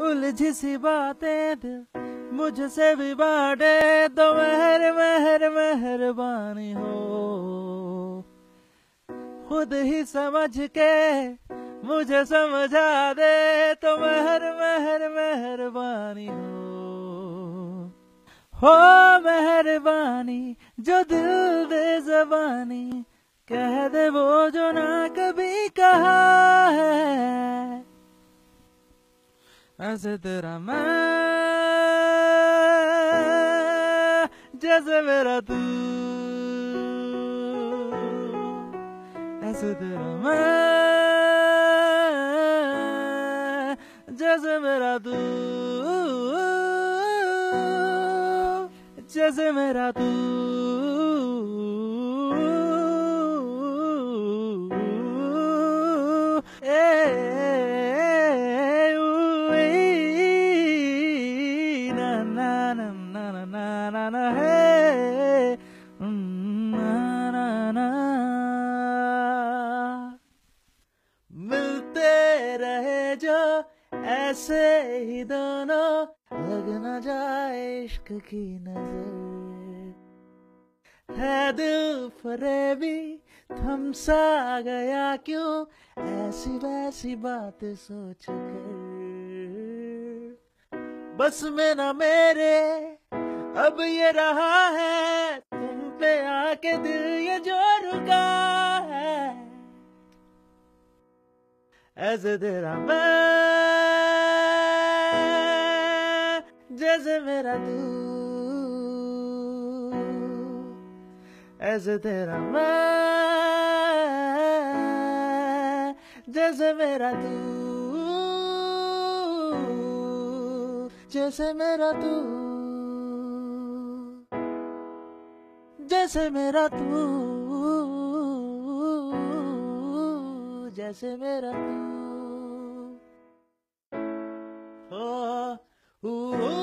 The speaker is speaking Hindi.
उलझी सी बातें दिल, मुझसे भी बाटे तो मेहर मेहर, मेहरबानी हो। खुद ही समझ के मुझे समझा दे तो मेहर मेहर, मेहरबानी हो। हो मेहरबानी, जो दिल दे जबानी, कह दे वो जो ना कभी कहा है। ऐसे जैसे मेरा तू ऐसे तेरा मैं जैसे मेरा तू जैसे मेरा तू हे। मिलते रहे जो ऐसे ही दोनों। लग न जाए इश्क की नज़र। है दिल फरेबी थम सा गया क्यों? ऐसी वैसी बात सोच कर बस में ना मेरे अब ये रहा है, तुम पे आके दिल ये जो रुका है। ऐसे तेरा मैं जैसे मेरा तू ऐसे तेरा मैं जैसे मेरा तू जैसे मेरा तू जैसे मेरा तू जैसे मेरा तू। हो